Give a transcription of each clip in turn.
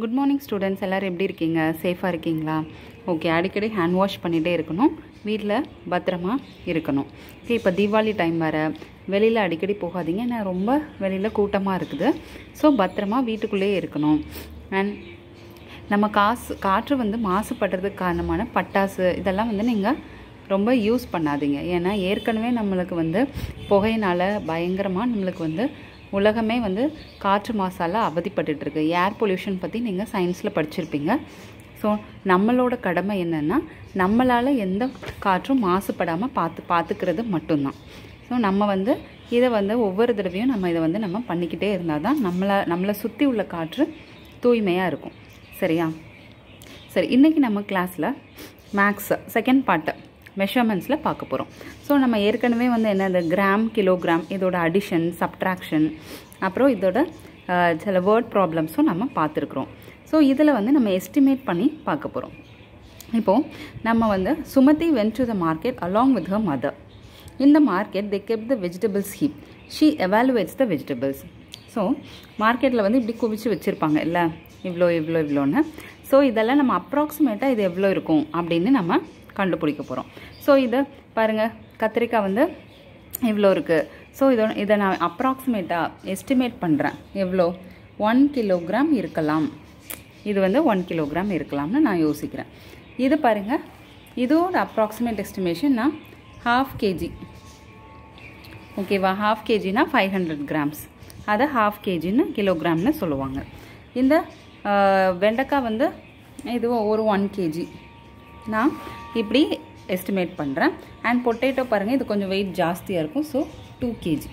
Good morning students எல்லோரும் எப்படி இருக்கீங்க? சேஃபாக இருக்கீங்களா? ஓகே அடிக்கடி ஹேண்ட் வாஷ் பண்ணிகிட்டே இருக்கணும். வீட்டில் பத்திரமா இருக்கணும். ஓகே இப்போ தீபாவளி டைம் வேறு. வெளியில் அடிக்கடி போகாதீங்க. ஏன்னா ரொம்ப வெளியில் கூட்டமாக இருக்குது. ஸோ பத்திரமா வீட்டுக்குள்ளேயே இருக்கணும். அண்ட் நம்ம காசு காற்று வந்து மாசுபடுறதுக்கு காரணமான பட்டாசு இதெல்லாம் வந்து நீங்கள் ரொம்ப யூஸ் பண்ணாதீங்க. ஏன்னா ஏற்கனவே நம்மளுக்கு வந்து புகையினால் பயங்கரமாக நம்மளுக்கு வந்து உலகமே வந்து காற்று மாசால் அவதிப்பட்டுருக்கு ஏர் பொல்யூஷன் பற்றி நீங்கள் சயின்ஸில் படிச்சிருப்பீங்க. ஸோ நம்மளோட கடமை என்னென்னா நம்மளால் எந்த காற்றும் மாசுபடாமல் பார்த்து பார்த்துக்கிறது மட்டும்தான். ஸோ நம்ம வந்து இதை வந்து ஒவ்வொரு தடவையும் நம்ம இதை வந்து நம்ம பண்ணிக்கிட்டே இருந்தால் தான் நம்மளை நம்மளை சுற்றி உள்ள காற்று தூய்மையாக இருக்கும். சரியா? சரி இன்றைக்கி நம்ம கிளாஸில் மேக்ஸ் செகண்ட் பார்ட்டு மெஷர்மெண்ட்ஸில் பார்க்க போகிறோம் ஸோ நம்ம ஏற்கனவே வந்து என்ன இந்த கிராம் கிலோகிராம் இதோட அடிஷன் சப்ட்ராக்ஷன் அப்புறம் இதோட சில வேர்ட் ப்ராப்ளம்ஸும் நம்ம பார்த்துருக்குறோம். ஸோ இதில் வந்து நம்ம எஸ்டிமேட் பண்ணி பார்க்க போகிறோம் இப்போது நம்ம வந்து Sumathi went to the market along with her mother இந்த market the they the vegetables vegetables heap. She the vegetables so மார்க்கெட்டில் வந்து இப்படி குவிச்சு வச்சுருப்பாங்க இல்லை? இவ்வளோ இவ்வளோ இவ்வளோன்னு ஸோ இதெல்லாம் நம்ம அப்ராக்சிமேட்டாக இது எவ்வளோ இருக்கும் அப்படின்னு நம்ம கண்டுபிடிக்க போகிறோம் ஸோ இதை பாருங்கள் கத்திரிக்காய் வந்து இவ்வளோ இருக்குது ஸோ இதோ இதை நான் அப்ராக்சிமேட்டாக எஸ்டிமேட் பண்ணுறேன் எவ்வளோ ஒன் கிலோகிராம் இருக்கலாம். இது வந்து ஒன் கிலோகிராம் இருக்கலாம்னு நான் யோசிக்கிறேன். இது பாருங்கள் இதோட அப்ராக்சிமேட் எஸ்டிமேஷன் நான் ஹாஃப் கேஜி ஓகேவா? ஹாஃப் கேஜினா ஃபைவ் ஹண்ட்ரட் கிராம்ஸ் அதை ஹாஃப் கேஜின்னு கிலோகிராம்னு சொல்லுவாங்க. இந்த வெண்டைக்காய் வந்து இது ஒரு ஒன் கேஜி நான் இப்படி எஸ்டிமேட் பண்ணுறேன் அண்ட் பொட்டேட்டோ பாருங்கள் இது கொஞ்சம் வெயிட் ஜாஸ்தியாக இருக்கும். ஸோ டூ கேஜி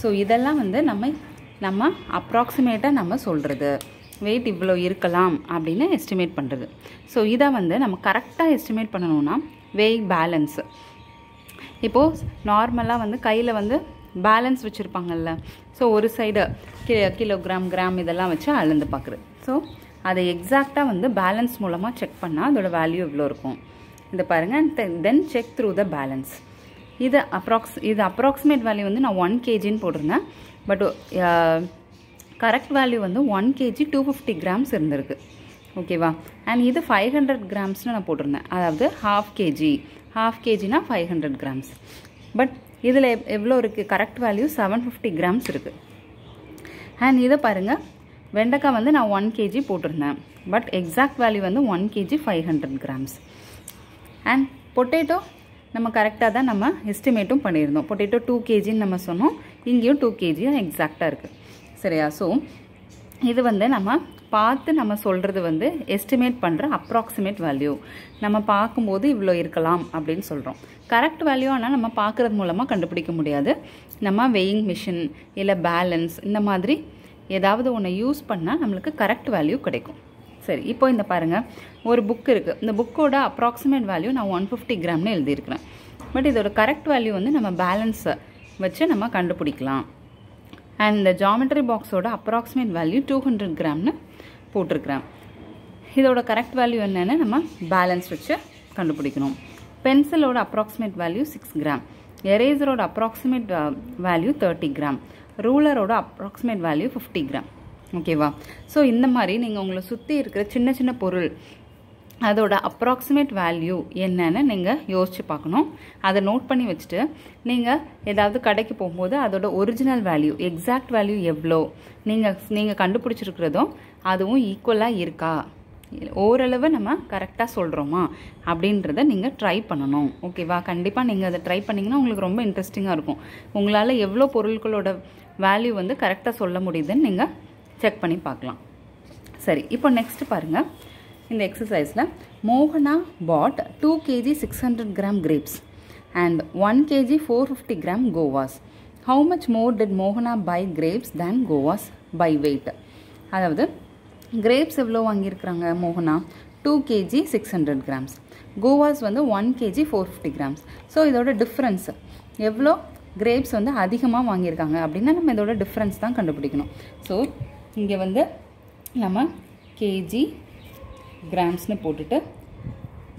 ஸோ இதெல்லாம் வந்து நம்ம நம்ம அப்ராக்சிமேட்டாக நம்ம சொல்கிறது வெயிட் இவ்வளோ இருக்கலாம் அப்படின்னு எஸ்டிமேட் பண்ணுறது ஸோ இதை வந்து நம்ம கரெக்டாக எஸ்டிமேட் பண்ணணும்னா வெயிட் பேலன்ஸு இப்போது நார்மலாக வந்து கையில் வந்து பேலன்ஸ் வச்சுருப்பாங்கல்ல. ஸோ ஒரு சைடு கி கிலோகிராம் கிராம் இதெல்லாம் வச்சு அளந்து பார்க்குறது. ஸோ அதை எக்ஸாக்டாக வந்து பேலன்ஸ் மூலமாக செக் பண்ணால் அதோட வேல்யூ இவ்வளோ இருக்கும். இதை பாருங்கள் then check through the balance இது அப்ராக்ஸ் இது அப்ராக்சிமேட் வேல்யூ வந்து நான் ஒன் கேஜின்னு போட்டிருந்தேன். பட் கரெக்ட் வேல்யூ வந்து one KG two fifty grams இருந்திருக்கு. ஓகேவா அண்ட் இது ஃபைவ் ஹண்ட்ரட் கிராம்ஸ்னு நான் போட்டிருந்தேன். அதாவது ஹாஃப் கேஜி ஹாஃப் கேஜினா ஃபைவ் ஹண்ட்ரட் கிராம்ஸ் பட் இதில் எவ்வளோ இருக்குது correct value seven fifty grams இருக்குது அண்ட் இதை பாருங்கள் வெண்டைக்காய் வந்து நான் ஒன் கேஜி போட்டிருந்தேன். பட் எக்ஸாக்ட் வேல்யூ வந்து one KG five hundred grams and potato நம்ம கரெக்டாக தான் நம்ம எஸ்டிமேட்டும் பண்ணியிருந்தோம். பொட்டேட்டோ டூ கேஜின்னு நம்ம சொன்னோம். இங்கேயும் டூ கேஜி எக்ஸாக்டாக இருக்குது சரியா? ஸோ இது வந்து நம்ம பார்த்து நம்ம சொல்கிறது வந்து எஸ்டிமேட் பண்ணுற அப்ராக்சிமேட் வேல்யூ நம்ம பார்க்கும்போது இவ்வளோ இருக்கலாம் அப்படின்னு சொல்கிறோம் கரெக்ட் வேல்யூ ஆனால் நம்ம பார்க்குறது மூலமாக கண்டுபிடிக்க முடியாது. நம்ம வெயிங் மிஷின் இல்லை பேலன்ஸ் இந்த மாதிரி ஏதாவது ஒன்று யூஸ் பண்ணால் நம்மளுக்கு கரெக்ட் வேல்யூ கிடைக்கும். சரி இப்போ இந்த பாருங்கள் ஒரு புக் இருக்குது இந்த புக்கோட அப்ராக்சிமேட் வேல்யூ நான் ஒன் ஃபிஃப்டி கிராம்னு எழுதியிருக்கிறேன். பட் இதோட கரெக்ட் வேல்யூ வந்து நம்ம பேலன்ஸை வச்சு நம்ம கண்டுபிடிக்கலாம். அண்ட் இந்த ஜாமெட்ரி பாக்ஸோட அப்ராக்சிமேட் வேல்யூ டூ ஹண்ட்ரட் கிராம்னு போட்டிருக்கிறேன். இதோட கரெக்ட் வேல்யூ என்னென்னு நம்ம பேலன்ஸ் வச்சு கண்டுபிடிக்கணும். பென்சிலோட அப்ராக்சிமேட் வேல்யூ சிக்ஸ் கிராம் எரேசரோட அப்ராக்சிமேட் வேல்யூ தேர்ட்டி கிராம் ரூலரோட அப்ராக்சிமேட் வேல்யூ ஃபிஃப்டி கிராம் ஓகேவா ஸோ இந்த மாதிரி நீங்கள் உங்களை சுற்றி இருக்கிற சின்ன சின்ன பொருள் அதோட அப்ராக்சிமேட் வேல்யூ என்னன்னு நீங்கள் யோசிச்சு பார்க்கணும். அதை நோட் பண்ணி வச்சுட்டு நீங்கள் ஏதாவது கடைக்கு போகும்போது அதோட ஒரிஜினல் வேல்யூ எக்ஸாக்ட் வேல்யூ எவ்வளோ நீங்கள் நீங்கள் கண்டுபிடிச்சிருக்கிறதும் அதுவும் ஈக்குவலாக இருக்கா? ஓரளவு நம்ம கரெக்டாக சொல்கிறோமா அப்படின்றத நீங்கள் ட்ரை பண்ணணும். ஓகேவா கண்டிப்பாக நீங்கள் அதை ட்ரை பண்ணிங்கன்னா உங்களுக்கு ரொம்ப இன்ட்ரெஸ்டிங்காக இருக்கும். உங்களால் எவ்வளோ பொருட்களோட வேல்யூ வந்து கரெக்டாக சொல்ல முடியுதுன்னு நீங்கள் செக் பண்ணி பார்க்கலாம். சரி இப்போ நெக்ஸ்ட் பாருங்கள் இந்த எக்ஸசைஸில் மோகனா பாட் two KG six hundred gram grapes and one KG four fifty gram கோவாஸ் how much more did மோகனா by grapes than கோவாஸ் by weight அதாவது கிரேப்ஸ் எவ்வளோ வாங்கியிருக்கிறாங்க மோகனா? Two KG six hundred grams guavas வந்து one KG four fifty grams so இதோட difference எவ்வளோ grapes வந்து அதிகமாக வாங்கியிருக்காங்க அப்படின்னா நம்ம இதோட டிஃப்ரென்ஸ் தான் கண்டுபிடிக்கணும். ஸோ இங்கே வந்து நம்ம கேஜி கிராம்ஸ்னு போட்டுட்டு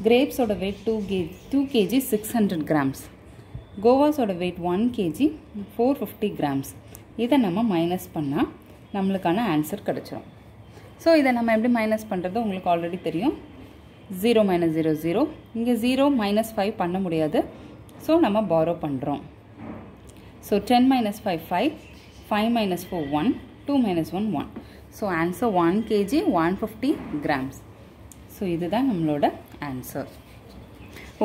கிரேப்ஸோட weight two K two KG six hundred grams கோவாஸோட weight one KG four fifty grams இதை நம்ம மைனஸ் பண்ணால் நம்மளுக்கான ஆன்சர் கிடச்சிரும். ஸோ இதை நம்ம எப்படி மைனஸ் பண்ணுறது உங்களுக்கு ஆல்ரெடி தெரியும். ஜீரோ மைனஸ் ஜீரோ ஜீரோ இங்கே ஜீரோ மைனஸ் ஃபைவ் பண்ண முடியாது. ஸோ நம்ம பாரோ பண்ணுறோம் so ten minus five five five minus four one two minus one one so answer one KG one fifty grams so இதுதான் நம்மளோட answer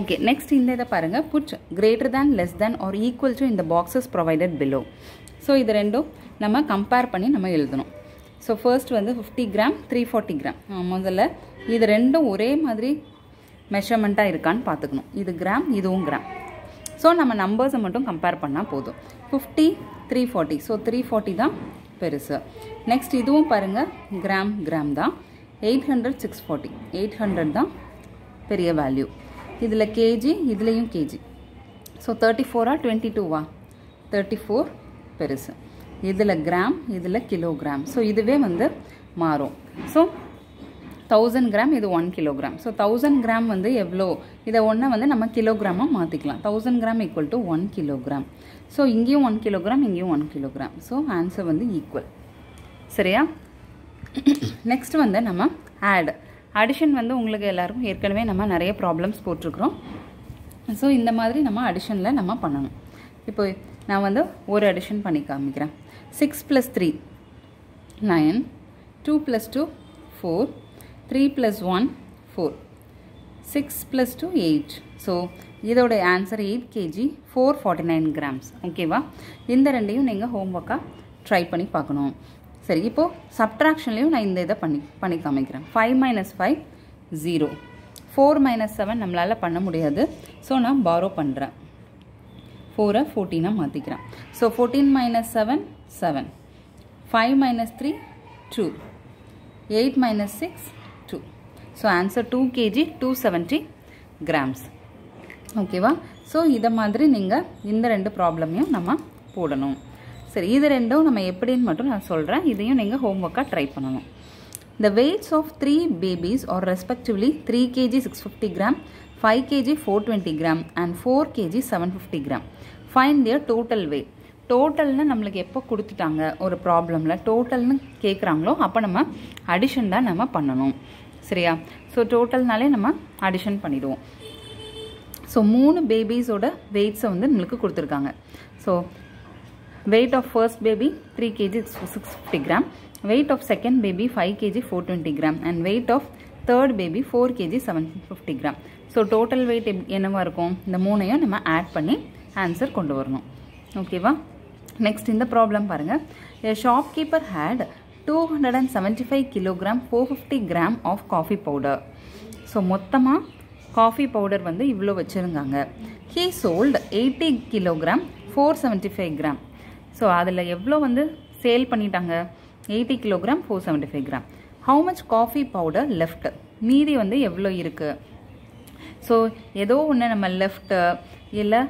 okay next இந்த இதை பாருங்கள் put greater than less than or equal to இந்த boxes provided below so இது ரெண்டும் நம்ம compare பண்ணி நம்ம எழுதணும். ஸோ ஃபர்ஸ்ட் வந்து fifty gram three forty gram முதல்ல இது ரெண்டும் ஒரே மாதிரி மெஷர்மெண்ட்டாக இருக்கான்னு பார்த்துக்கணும். இது கிராம் இதுவும் கிராம் ஸோ நம்ம நம்பர்ஸை மட்டும் கம்பேர் பண்ணால் போதும். Fifty three forty so three forty தான் பெருசு. நெக்ஸ்ட் இதுவும் பாருங்கள் கிராம் கிராம் தான். Eight hundred six forty eight hundred தான் பெரிய வேல்யூ இதில் கேஜி இதுலேயும் கேஜி ஸோ தேர்ட்டி ஃபோரா டுவெண்ட்டி டூவா தேர்ட்டி ஃபோர் பெருசு. இதில் கிராம் இதில் கிலோகிராம். ஸோ இதுவே வந்து மாறும். ஸோ தௌசண்ட் கிராம் இது one kilogram so thousand gram வந்து எவ்வளோ? இதை ஒன்றை வந்து நம்ம கிலோகிராமாக மாற்றிக்கலாம் thousand gram equal to one kilogram so இங்கேயும் ஒன் கிலோகிராம் இங்கேயும் ஒன் கிலோகிராம் ஸோ ஆன்சர் வந்து ஈக்குவல் சரியா? நெக்ஸ்ட் வந்து நம்ம ஆட் அடிஷன் வந்து உங்களுக்கு எல்லாருக்கும் ஏற்கனவே நம்ம நிறைய ப்ராப்ளம்ஸ் போட்டிருக்கிறோம். ஸோ இந்த மாதிரி நம்ம அடிஷனில் நம்ம பண்ணணும். இப்போ நான் வந்து ஒரு அடிஷன் பண்ணி காமிக்கிறேன். Six plus three nine two plus two four three plus one four six plus two eight so இதோட answer eight KG four forty nine grams ஓகேவா இந்த ரெண்டையும் நீங்கள் ஹோம் ஒர்க்காக ட்ரை பண்ணி பார்க்கணும். சரி இப்போது சப்ட்ராக்ஷன்லேயும் நான் இந்த இதை பண்ணி பண்ணி காமிக்கிறேன். Five minus five zero four minus seven நம்மளால் பண்ண முடியாது. ஸோ நான் பாரோ பண்ணுறேன் ஃபோரை ஃபோர்டீனாக மாற்றிக்கிறான் so fourteen minus seven seven five minus three two eight minus six two so answer two KG two seventy grams ஓகேவா ஸோ இதை மாதிரி நீங்கள் இந்த ரெண்டு ப்ராப்ளமையும் நம்ம போடணும். சரி இது ரெண்டும் நம்ம எப்படின்னு மட்டும் நான் சொல்கிறேன் இதையும் நீங்கள் ஹோம் ஒர்க்காக ட்ரை பண்ணணும். The weights of three babies respectively respectively 3 kg 650 gram, 5 kg 420 gram and 4 kg 750 gram. Find their total weight. டோட்டல்னு நம்மளுக்கு எப்போ கொடுத்துட்டாங்க ஒரு ப்ராப்ளமில் டோட்டல்னு கேட்குறாங்களோ அப்போ நம்ம அடிஷன் தான் நம்ம பண்ணணும். சரியா? ஸோ டோட்டல்னாலே நம்ம அடிஷன் பண்ணிடுவோம். ஸோ மூணு பேபிஸோட வெயிட்ஸை வந்து நம்மளுக்கு கொடுத்துருக்காங்க. So weight of first baby 3 kg 650 gram. Weight of second baby 5 kg 420 gram and weight of third baby 4 kg 750 gram. So total weight என்னவா இருக்கும்? இந்த மூணையும் நம்ம ஆட் பண்ணி ஆன்சர் கொண்டு வரணும். ஓகேவா நெக்ஸ்ட் இந்த ப்ராப்ளம் பாருங்கள் a shopkeeper had 275 kilogram 450 gram of coffee powder so மொத்தமாக காஃபி பவுடர் வந்து இவ்வளோ வச்சுருந்தாங்க. He sold eighty kilogram four seventy five gram so அதில் எவ்வளோ வந்து சேல் பண்ணிட்டாங்க? Eighty kilogram four seventy five gram how much coffee powder left மீதி வந்து எவ்வளோ இருக்குது ஸோ ஏதோ ஒன்று நம்ம லெஃப்ட்டு இல்லை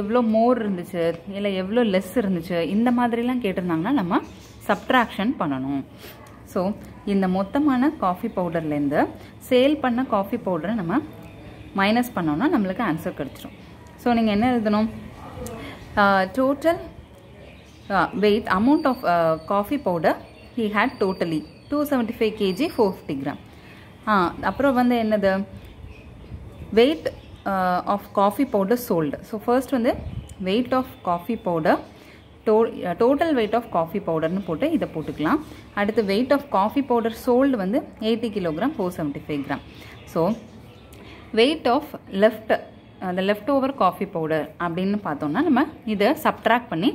எவ்வளோ மோர் இருந்துச்சு இல்லை எவ்வளோ லெஸ் இருந்துச்சு இந்த மாதிரிலாம் கேட்டிருந்தாங்கன்னா நம்ம சப்ட்ராக்ஷன் பண்ணணும். ஸோ இந்த மொத்தமான காஃபி பவுடர்லேருந்து சேல் பண்ண காஃபி பவுடரை நம்ம மைனஸ் பண்ணோம்னா நம்மளுக்கு ஆன்சர் கிடச்சிரும். ஸோ நீங்கள் என்ன எழுதணும்? Total weight amount of coffee powder he had totally two seventy five KG four fifty gram அப்புறம் வந்து என்னது? Weight of coffee powder sold so first வந்து வெயிட் ஆஃப் காஃபி பவுடர் டோ டோட்டல் வெயிட் ஆஃப் காஃபி பவுடர்னு போட்டு இதை போட்டுக்கலாம். அடுத்து weight of coffee powder sold வந்து eighty kilogram four seventy five gram so weight of left அந்த லெஃப்ட் ஓவர் காஃபி பவுடர் அப்படின்னு பார்த்தோம்னா நம்ம இதை சப்ட்ராக்ட் பண்ணி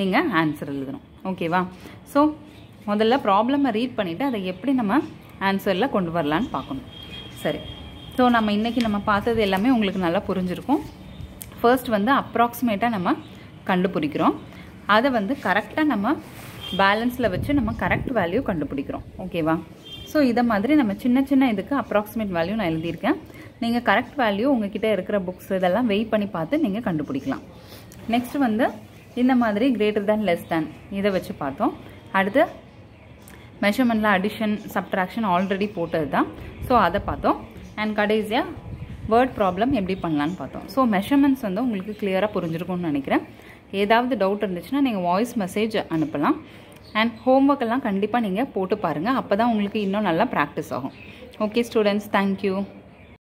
நீங்கள் ஆன்சர் எழுதணும். ஓகேவா ஸோ முதல்ல ப்ராப்ளமை ரீட் பண்ணிவிட்டு அதை எப்படி நம்ம ஆன்சரில் கொண்டு வரலான்னு பார்க்கணும். சரி. ஸோ நம்ம இன்றைக்கி நம்ம பார்த்தது எல்லாமே உங்களுக்கு நல்லா புரிஞ்சிருக்கும். ஃபர்ஸ்ட் வந்து அப்ராக்சிமேட்டாக நம்ம கண்டுபிடிக்கிறோம். அதை வந்து கரெக்டாக நம்ம பேலன்ஸில் வச்சு நம்ம கரெக்ட் வேல்யூ கண்டுபிடிக்கிறோம். ஓகேவா ஸோ இதை மாதிரி நம்ம சின்ன சின்ன இதுக்கு அப்ராக்சிமேட் வேல்யூ நான் எழுதியிருக்கேன். நீங்கள் கரெக்ட் வேல்யூ உங்ககிட்ட இருக்கிற புக்ஸ் இதெல்லாம் வெயிட் பண்ணி பார்த்து நீங்கள் கண்டுபிடிக்கலாம். நெக்ஸ்ட் வந்து இந்த மாதிரி கிரேட்டர் தேன் லெஸ் தேன் இதை வச்சு பார்த்தோம். அடுத்து மெஷர்மெண்ட்டில் அடிஷன் சப்ட்ராக்ஷன் ஆல்ரெடி போட்டது தான் ஸோ அதை பார்த்தோம். அண்ட் கடைசியாக வேர்ட் ப்ராப்ளம் எப்படி பண்ணலான்னு பார்த்தோம். ஸோ மெஷர்மெண்ட்ஸ் வந்து உங்களுக்கு கிளியராக புரிஞ்சிருக்கும்னு நினைக்கிறேன். ஏதாவது டவுட் இருந்துச்சுன்னா நீங்கள் வாய்ஸ் மெசேஜ் அனுப்பலாம். அண்ட் ஹோம்ஒர்க் எல்லாம் கண்டிப்பாக நீங்கள் போட்டு பாருங்கள் அப்போ தான் உங்களுக்கு இன்னும் நல்லா ப்ராக்டிஸ் ஆகும். Okay students thank you